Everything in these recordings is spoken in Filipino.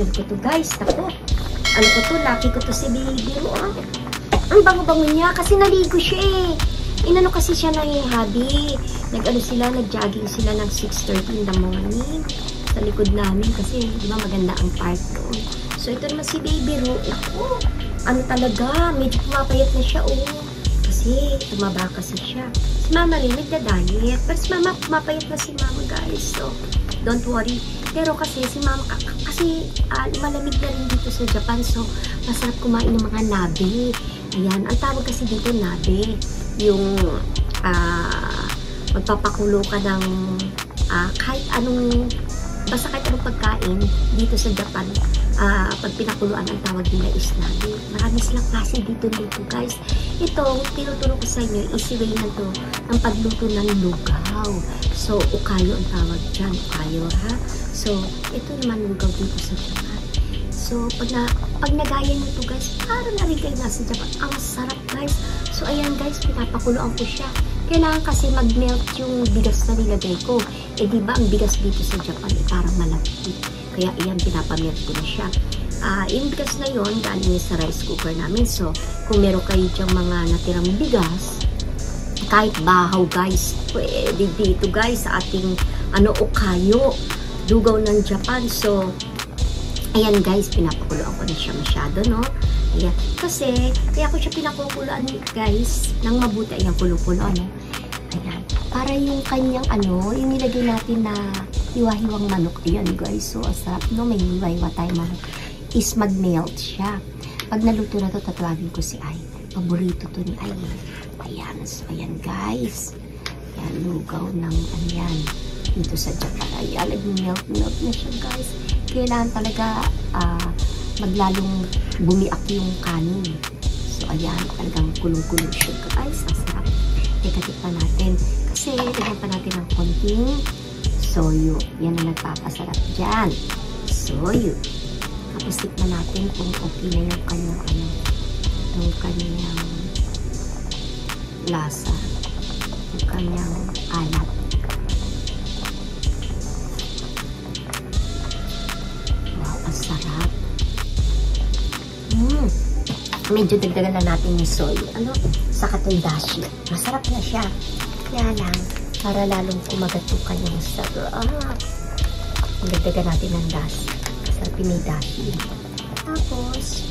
picture ko to guys. Ako, ano ko to, lucky ko to si baby mo. Ah. Ang bango-bango niya kasi naligo siya eh. Inano kasi siya yung hobby. Nag-ano sila, nag-jogging sila ng 6.30 in the morning. Sa likod namin kasi di ba maganda ang park doon. So ito naman si baby Ro. Oh, ano talaga, medyo pumapayat na siya oh. Kasi tumaba kasi siya. Si mama rin nagda-diet. Pero si mama, pumapayat na si mama guys. So don't worry. Pero kasi si mama, kasi uh, malamig na rin dito sa Japan. So masarap kumain ng mga nabe. Ayan, ang tawag kasi dito nabe, yung uh, magpapakulo ka ng uh, kahit anong, basta kahit anong pagkain dito sa Japan, uh, pag pinakuluan ang tawag nila is nabe. Marami silang klase dito dito guys. Ito, tinuturo ko sa inyo, easy way na to, ang pagluto ng lugaw. So, ukayo ang tawag dyan, ukayo ha. So, ito naman lugaw dito sa Japan. So, pag, na, pag nagaya nyo to guys, parang na rin kayo nasa Japan. Ang sarap guys. So, ayan guys, pinapakuluan ko siya. Kailangan kasi mag-melt yung bigas na nilagay ko. Eh, di ba ang bigas dito sa Japan, eh, parang malapit. Kaya, ayan, pinapamelt ko na siya. Uh, yung bigas na yon galing sa rice cooker namin. So, kung meron kayo diyang mga natirang bigas, kahit bahaw guys, pwede dito guys sa ating ano, okayo, lugaw ng Japan. So, Ayan guys, pinapakuluan ko na siya masyado, no? Ayan. Kasi, kaya ko siya pinakukuluan guys, nang mabuti. Ayan, kulo-kulo, no? Para yung kanyang ano, yung nilagay natin na hiwa-hiwang manok. Ayan guys, so asarap, no? May hiwa-hiwa tayo manok. Is mag-melt siya. Pag naluto na to, tatawagin ko si Ay. Paborito to ni Ay. Ayan, so ayan guys. Ayan, lugaw ng, ayan, dito sa Japan. Ayan, nag-melt-melt na siya guys kailangan talaga uh, maglalong bumiak yung kanin. So, ayan, talagang kulong-kulong siya. Guys, ang sarap. Teka, natin. Kasi, lagyan pa natin ng konting soyo. Yan ang nagpapasarap dyan. Soyo. Tapos, tikman natin kung okay na yung kanyang, ano, yung kanyang lasa. Yung kanyang alat. medyo dagdagan na natin yung soy. Ano? Sa katundashi. Masarap na siya. Kaya lang, para lalong kumagat yung sarap. Ah, dagdagan natin ng dashi. Sa pinidashi. Tapos,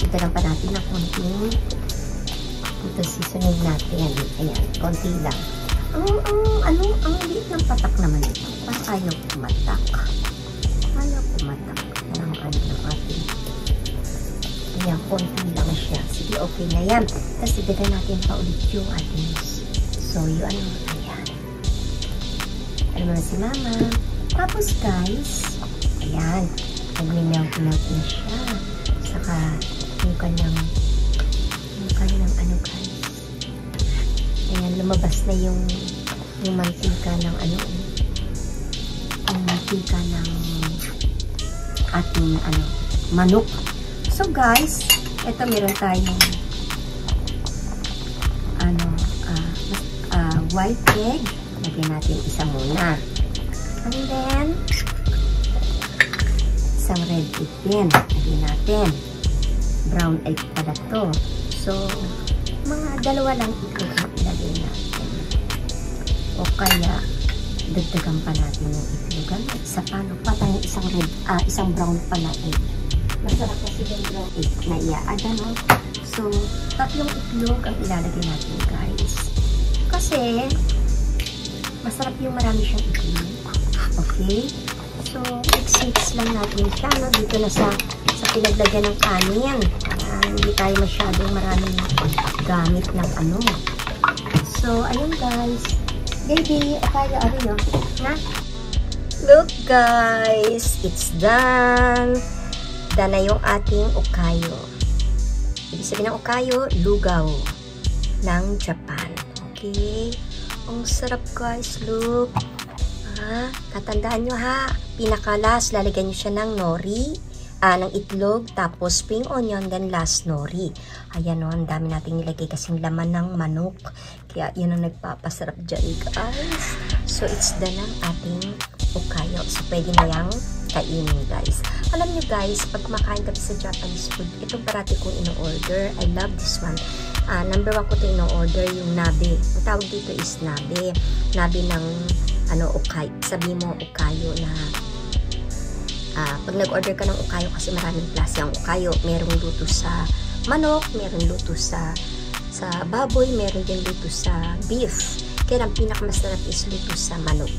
dagdagan pa natin ng konting ito seasoning natin. Ayan, konti lang. Ang, ang, ano, ang liit ng patak naman ito. Parang ayaw kumatak. Ayaw kumatak. Ayan, konti lang siya. Sige, okay na yan. Tapos idagay natin pa ulit yung ating soyo. Ano? Ayan. Ano na si mama. Tapos guys, ayan. Nag-melt-melt na siya. Saka yung kanyang yung kanyang ano guys. Ayan, lumabas na yung yung mantika ng ano yung mantika ng ating ano manok So guys, ito meron tayong ano, uh, uh, white egg. Lagyan natin isa muna. And then, isang red egg din. Lagyan natin. Brown egg pala to. So, mga dalawa lang ito ilagay natin. O kaya, dagdagan pa natin yung itlogan. Isa pa, no? Patay isang red, ah, isang brown pala egg. Masarap kasi yung brown egg na? So, tatlong itlog ang ilalagay natin, guys. Kasi, masarap yung marami siyang itlog. Okay? So, mix-mix lang natin siya, no? Dito na sa, sa pinaglagyan ng kanin. Para hindi tayo masyadong maraming gamit ng ano. So, ayun guys. Baby, okay, ano yun? Na? Look guys, it's done handa na yung ating okayo. Ibig sabihin ng okayo, lugaw ng Japan. Okay? Ang sarap guys, look. Ha? Tatandaan nyo ha, pinakalas, lalagyan nyo siya ng nori, ah, ng itlog, tapos spring onion, then last nori. Ayan o, ang dami nating nilagay kasing laman ng manok. Kaya yun ang nagpapasarap dyan guys. So, it's done ang ating okayo. So, pwede na yung kainin guys. Alam nyo guys, pag kumakain kami sa Japanese food, itong parati kong ino-order. I love this one. Uh, number one ko ito ino-order yung nabe. Ang tawag dito is nabe. Nabe ng ano, ukay. Sabi mo, ukayo na uh, pag nag-order ka ng ukayo kasi maraming klase ang ukayo. Merong luto sa manok, merong luto sa sa baboy, meron din luto sa beef. Kaya ang pinakamasarap is luto sa manok.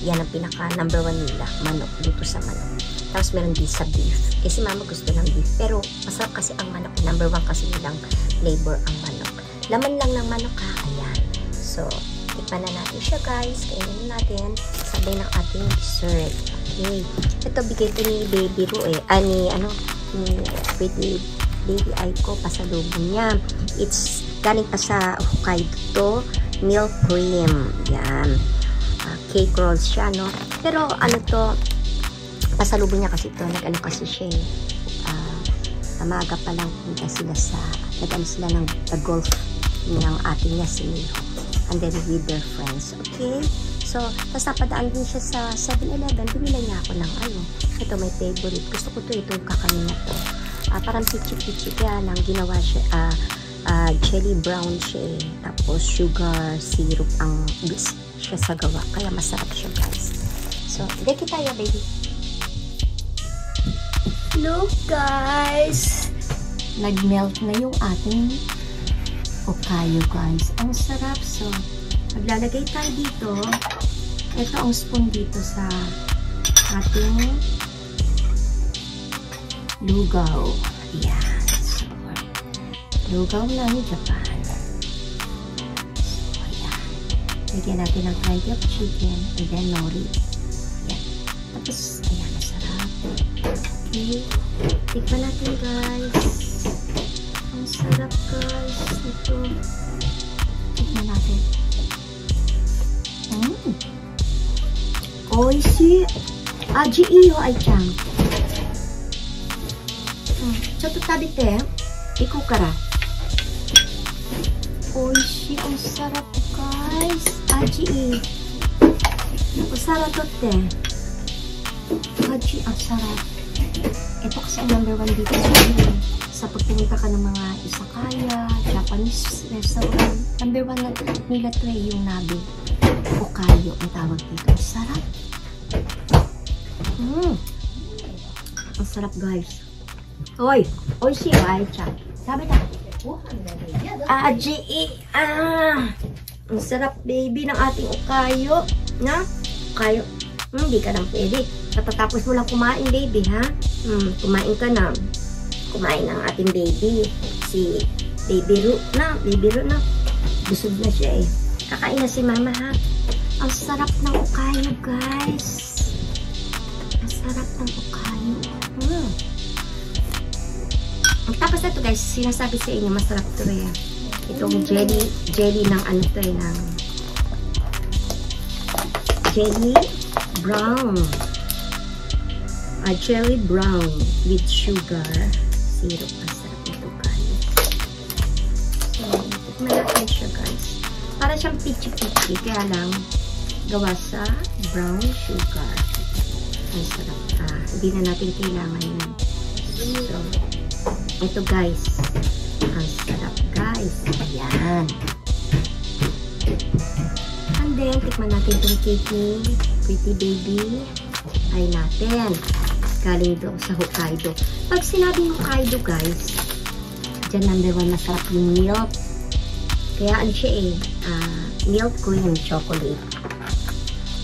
Yan ang pinaka number one nila, manok, luto sa manok. Tapos meron din sa beef. Kasi mama gusto ng beef. Pero masarap kasi ang manok. Number one kasi nilang flavor ang manok. Laman lang ng manok ha. Ayan. So, tikman na natin siya guys. Kainin natin. Sabay ng ating dessert. Okay. Ito bigay ito ni baby Ru eh. Ah, ni ano, ni baby, baby Aiko pasalubong niya. It's galing pa sa Hokkaido to. Milk cream. Yan. Uh, cake rolls siya, no? Pero ano to, pasalubong niya kasi ito. Nag-ano kasi siya eh. Uh, amaga pa lang punta sila sa, nag-ano sila ng the golf ng ating niya si. And then with their friends. Okay? So, tapos napadaan din siya sa 7-Eleven. Bumila niya ako ng ano. Ito, my favorite. Gusto ko to itong kakanin na to. Uh, parang pichi-pichi. Kaya lang ginawa siya, uh, uh, jelly brown siya eh. Tapos sugar syrup ang bis siya sa gawa. Kaya masarap siya guys. So, deki tayo baby. Look guys! Nag-melt na yung ating okayo guys. Ang sarap. So, maglalagay tayo dito. Ito ang spoon dito sa ating lugaw. Ayan. So, lugaw ng Japan. So, ayan. Lagyan natin ng plenty of chicken and then nori. Ayan. Tapos. Okay. Tikman natin guys. Ang sarap guys. Ito. Tikman natin. Mm. Oishi aji iyo ay chang. Mm. Choto tabite. Iku kara. Oishi. Ang sarap guys. Ah, aji iyo. Ang sarap to te. Aji ang sarap. Ito kasi ang number one dito sa amin. Sa pagpunta ka ng mga isakaya, Japanese restaurant, number one nila to eh, yung nabe. Okayo ang tawag dito. Sarap. Mm. Ang sarap guys. Hoy, oishi wa ai-chan. Sabi na. Aji i. Ah. Ang sarap baby ng ating okayo. Na? Okayo. Hmm, hindi ka nang pwede. Katatapos mo lang kumain, baby, ha? Hmm, kumain ka na. Kumain ng ating baby. Si Baby Ru na. Baby Ru na. Busog na siya eh. Kakain na si mama, ha? Ang sarap ng okayo, guys. Ang sarap ng okayo. Hmm. Tapos ito, guys, sinasabi sa inyo, masarap to eh. Itong jelly, jelly ng ano to eh, ng jelly brown. A jelly brown with sugar syrup. Ang sarap ito, guys. So, tikman natin siya, guys. Para siyang pichi-pichi, kaya lang gawa sa brown sugar. Ang sarap. Ah, hindi na natin kailangan yun. So, ito, guys. Ang sarap, guys. Ayan. And then, tikman natin itong cake Pretty Baby. Ay natin. Galing sa Hokkaido. Pag sinabing Hokkaido, guys, dyan number one masarap yung milk. Kaya ano siya eh, uh, milk cream chocolate.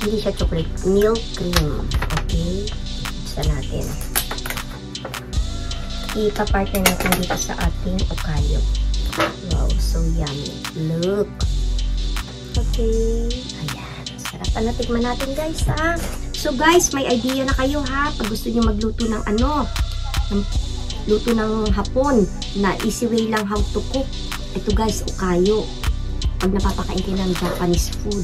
Hindi siya chocolate, milk cream. Okay? Isa natin. Ipapartner natin dito sa ating okayo. Wow, so yummy. Look! Okay. Ayan. Sarap na natikman natin guys ha. So guys, may idea na kayo ha. Pag gusto niyo magluto ng ano, ng luto ng hapon na easy way lang how to cook. Ito guys, okayo. Pag napapakain kayo ng Japanese food.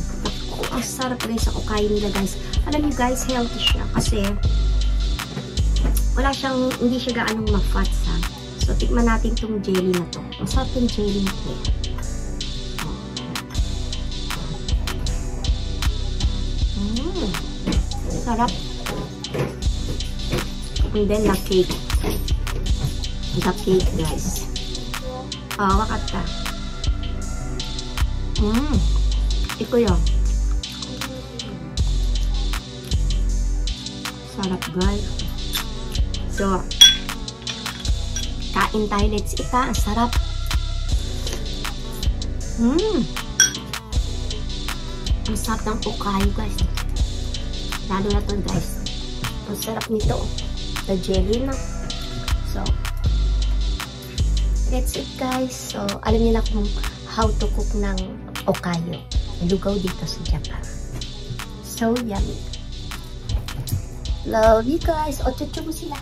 Ako, ang sarap guys sa okayo nila guys. Alam niyo guys, healthy siya kasi wala siyang, hindi siya gaanong ma-fats ha. So, tikman natin tong jelly na to. Ang sarap tong jelly na to. Sarap. And then the cake. The cake, guys. Oh, wakat ka. Mmm. Ito yun. Sarap, guys. So, kain tayo. Let's eat ha. Ang sarap. Mmm. Ang sarap ng okayo, guys. Lalo na to, guys. Ang sarap nito. The jelly na. So, that's it, guys. So, alam niyo na kung how to cook ng okayo. Lugaw dito sa Japan. So, yummy. Love you guys. O, chuchu mo sila.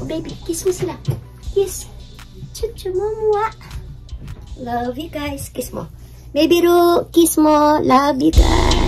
O, baby, kiss mo sila. Kiss. Chuchu mo mua. Love you guys. Kiss mo. Baby Ru, kiss mo. Love you guys.